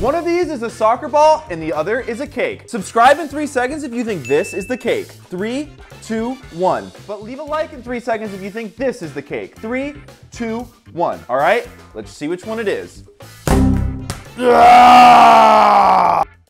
One of these is a soccer ball and the other is a cake. Subscribe in three seconds if you think this is the cake. Three, two, one. But leave a like in three seconds if you think this is the cake. Three, two, one. All right, let's see which one it is. Ah!